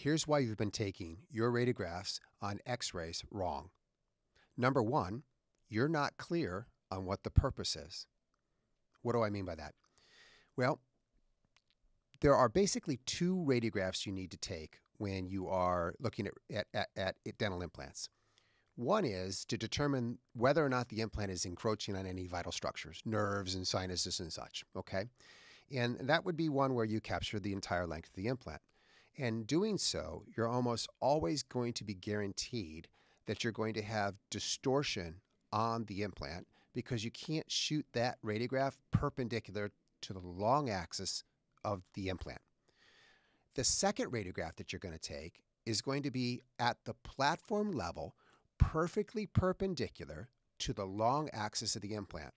here's why you've been taking your radiographs on x rays wrong. Number one, you're not clear on what the purpose is. What do I mean by that? Well, there are basically two radiographs you need to take when you are looking at, at, at, at dental implants. One is to determine whether or not the implant is encroaching on any vital structures, nerves and sinuses and such. Okay. And that would be one where you capture the entire length of the implant. And doing so, you're almost always going to be guaranteed that you're going to have distortion on the implant because you can't shoot that radiograph perpendicular to the long axis of the implant. The second radiograph that you're going to take is going to be at the platform level, perfectly perpendicular to the long axis of the implant.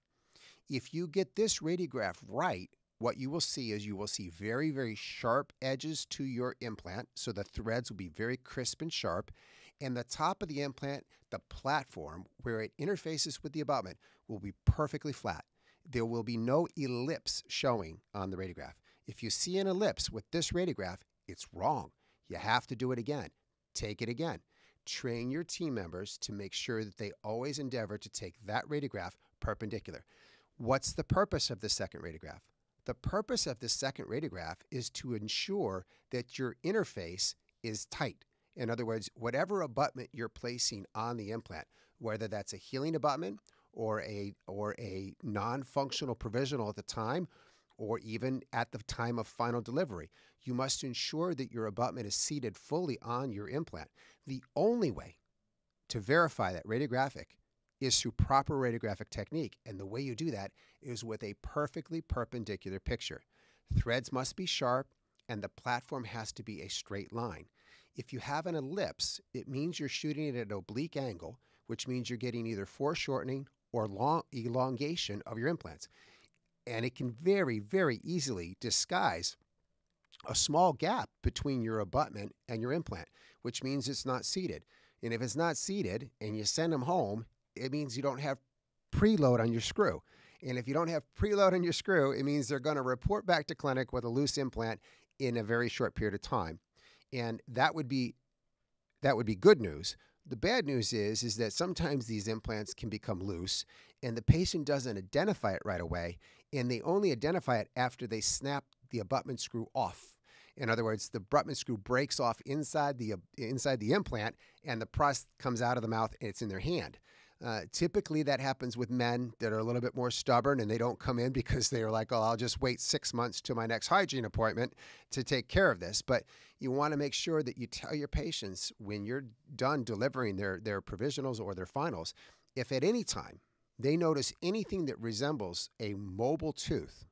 If you get this radiograph right, what you will see is you will see very, very sharp edges to your implant. So the threads will be very crisp and sharp. And the top of the implant, the platform where it interfaces with the abutment, will be perfectly flat. There will be no ellipse showing on the radiograph. If you see an ellipse with this radiograph, it's wrong. You have to do it again. Take it again. Train your team members to make sure that they always endeavor to take that radiograph perpendicular. What's the purpose of the second radiograph? The purpose of the second radiograph is to ensure that your interface is tight. In other words, whatever abutment you're placing on the implant, whether that's a healing abutment or a or a non-functional provisional at the time or even at the time of final delivery. You must ensure that your abutment is seated fully on your implant. The only way to verify that radiographic is through proper radiographic technique. And the way you do that is with a perfectly perpendicular picture. Threads must be sharp and the platform has to be a straight line. If you have an ellipse, it means you're shooting it at an oblique angle, which means you're getting either foreshortening or long elongation of your implants and it can very, very easily disguise a small gap between your abutment and your implant, which means it's not seated. And if it's not seated and you send them home, it means you don't have preload on your screw. And if you don't have preload on your screw, it means they're going to report back to clinic with a loose implant in a very short period of time. And that would be that would be good news. The bad news is is that sometimes these implants can become loose and the patient doesn't identify it right away and they only identify it after they snap the abutment screw off. In other words, the abutment screw breaks off inside the inside the implant, and the pus comes out of the mouth, and it's in their hand. Uh, typically, that happens with men that are a little bit more stubborn and they don't come in because they're like, oh, I'll just wait six months to my next hygiene appointment to take care of this. But you want to make sure that you tell your patients when you're done delivering their, their provisionals or their finals, if at any time they notice anything that resembles a mobile tooth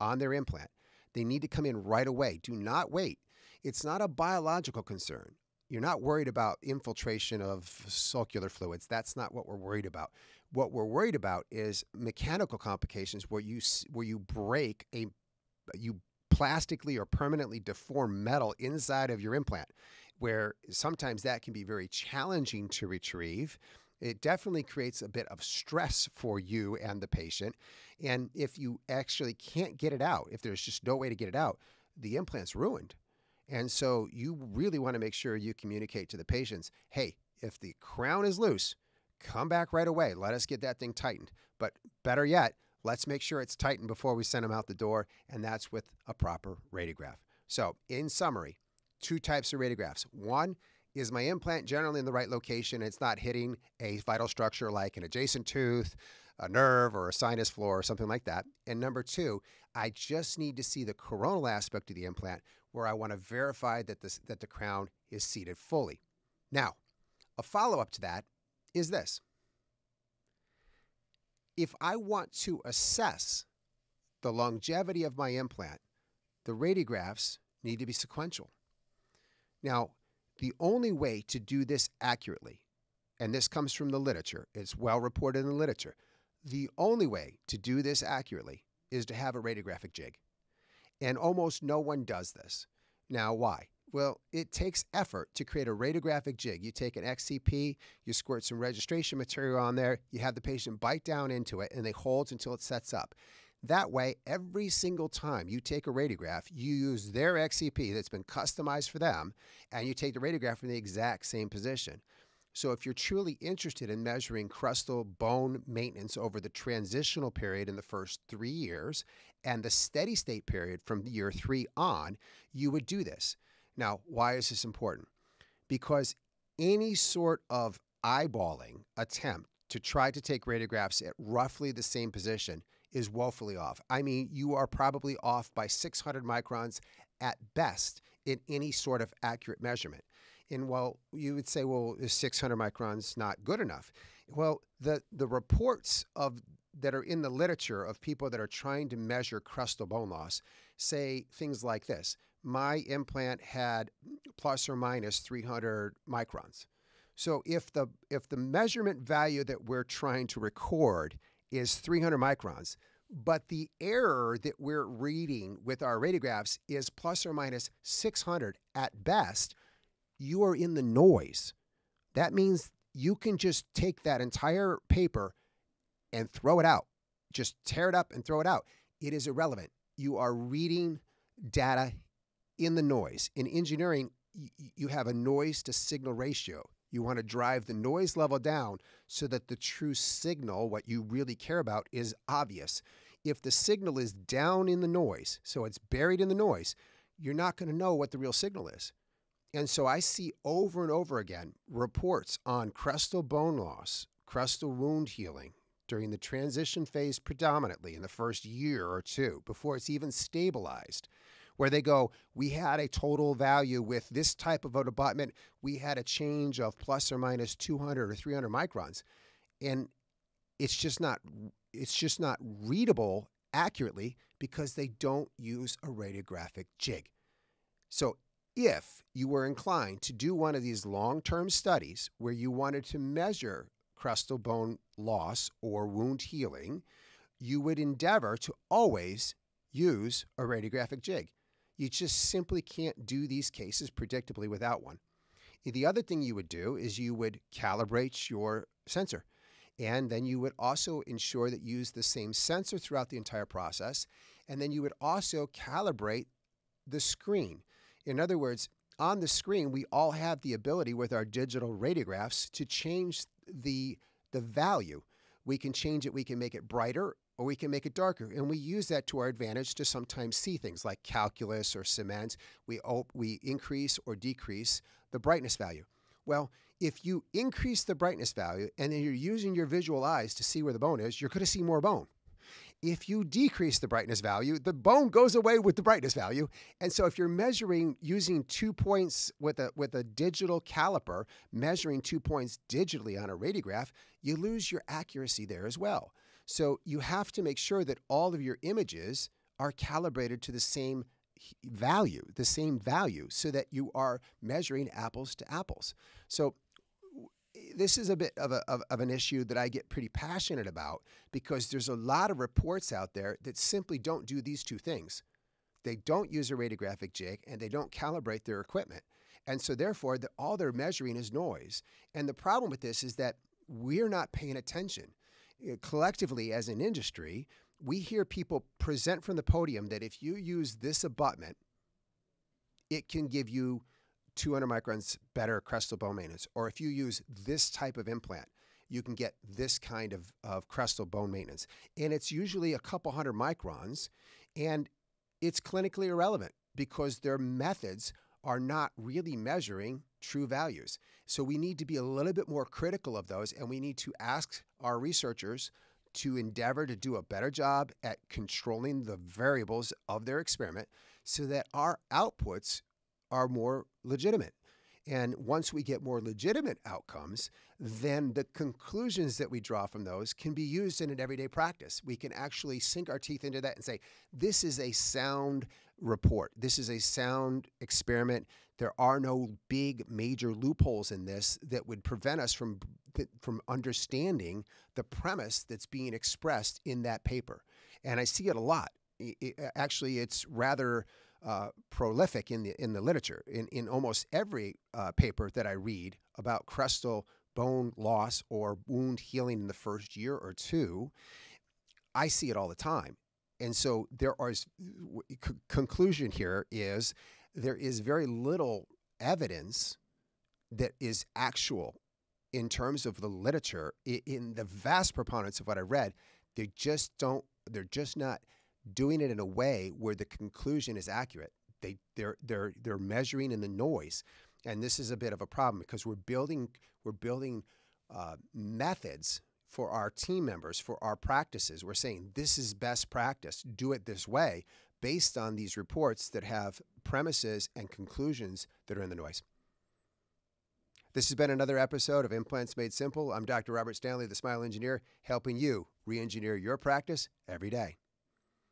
on their implant, they need to come in right away. Do not wait. It's not a biological concern. You're not worried about infiltration of sulcular fluids. That's not what we're worried about. What we're worried about is mechanical complications where you where you break a you plastically or permanently deform metal inside of your implant where sometimes that can be very challenging to retrieve it definitely creates a bit of stress for you and the patient. And if you actually can't get it out, if there's just no way to get it out, the implant's ruined. And so you really want to make sure you communicate to the patients hey, if the crown is loose, come back right away. Let us get that thing tightened. But better yet, let's make sure it's tightened before we send them out the door, and that's with a proper radiograph. So, in summary, two types of radiographs. One is my implant generally in the right location? It's not hitting a vital structure like an adjacent tooth, a nerve, or a sinus floor, or something like that. And number two, I just need to see the coronal aspect of the implant where I want to verify that, this, that the crown is seated fully. Now, a follow up to that is this. If I want to assess the longevity of my implant, the radiographs need to be sequential. Now, the only way to do this accurately, and this comes from the literature, it's well reported in the literature, the only way to do this accurately is to have a radiographic jig. And almost no one does this. Now, why? Well, it takes effort to create a radiographic jig. You take an XCP, you squirt some registration material on there, you have the patient bite down into it, and they hold until it sets up. That way, every single time you take a radiograph, you use their XCP that's been customized for them, and you take the radiograph from the exact same position. So, if you're truly interested in measuring crestal bone maintenance over the transitional period in the first three years and the steady state period from year three on, you would do this. Now, why is this important? Because any sort of eyeballing attempt to try to take radiographs at roughly the same position is woefully off. I mean, you are probably off by 600 microns at best in any sort of accurate measurement. And well, you would say, well, is 600 microns not good enough? Well, the, the reports of that are in the literature of people that are trying to measure crestal bone loss say things like this. My implant had plus or minus 300 microns. So if the if the measurement value that we're trying to record is 300 microns, but the error that we're reading with our radiographs is plus or minus 600 at best, you are in the noise. That means you can just take that entire paper and throw it out. Just tear it up and throw it out. It is irrelevant. You are reading data in the noise. In engineering, you have a noise to signal ratio. You want to drive the noise level down so that the true signal, what you really care about, is obvious. If the signal is down in the noise, so it's buried in the noise, you're not going to know what the real signal is. And so I see over and over again reports on crestal bone loss, crestal wound healing during the transition phase, predominantly in the first year or two before it's even stabilized where they go, we had a total value with this type of an abutment, we had a change of plus or minus 200 or 300 microns. And it's just not it's just not readable accurately because they don't use a radiographic jig. So if you were inclined to do one of these long-term studies where you wanted to measure crestal bone loss or wound healing, you would endeavor to always use a radiographic jig. You just simply can't do these cases predictably without one. The other thing you would do is you would calibrate your sensor. And then you would also ensure that you use the same sensor throughout the entire process. And then you would also calibrate the screen. In other words, on the screen, we all have the ability with our digital radiographs to change the, the value. We can change it, we can make it brighter or we can make it darker. And we use that to our advantage to sometimes see things like calculus or cement. We, op- we increase or decrease the brightness value. Well, if you increase the brightness value and then you're using your visual eyes to see where the bone is, you're going to see more bone. If you decrease the brightness value, the bone goes away with the brightness value. And so if you're measuring using two points with a with a digital caliper, measuring two points digitally on a radiograph, you lose your accuracy there as well. So you have to make sure that all of your images are calibrated to the same value, the same value, so that you are measuring apples to apples. So this is a bit of, a, of, of, an issue that I get pretty passionate about because there's a lot of reports out there that simply don't do these two things. They don't use a radiographic jig and they don't calibrate their equipment. And so, therefore, the, all they're measuring is noise. And the problem with this is that we're not paying attention. Uh, collectively as an industry, we hear people present from the podium that if you use this abutment, it can give you 200 microns better crestal bone maintenance. Or if you use this type of implant, you can get this kind of, of crestal bone maintenance. And it's usually a couple hundred microns, and it's clinically irrelevant because their methods are not really measuring true values. So we need to be a little bit more critical of those, and we need to ask our researchers to endeavor to do a better job at controlling the variables of their experiment so that our outputs are more legitimate. And once we get more legitimate outcomes, then the conclusions that we draw from those can be used in an everyday practice. We can actually sink our teeth into that and say, this is a sound report. This is a sound experiment. There are no big major loopholes in this that would prevent us from from understanding the premise that's being expressed in that paper. And I see it a lot. It, actually, it's rather uh, prolific in the in the literature. In in almost every uh, paper that I read about crestal bone loss or wound healing in the first year or two, I see it all the time. And so there are c- conclusion here is there is very little evidence that is actual in terms of the literature in the vast preponderance of what I read. They just don't. They're just not doing it in a way where the conclusion is accurate. They they're they're they're measuring in the noise, and this is a bit of a problem because we're building we're building uh, methods for our team members for our practices. We're saying this is best practice. Do it this way based on these reports that have premises and conclusions that are in the noise. This has been another episode of Implants Made Simple. I'm Dr. Robert Stanley, the Smile Engineer, helping you re engineer your practice every day.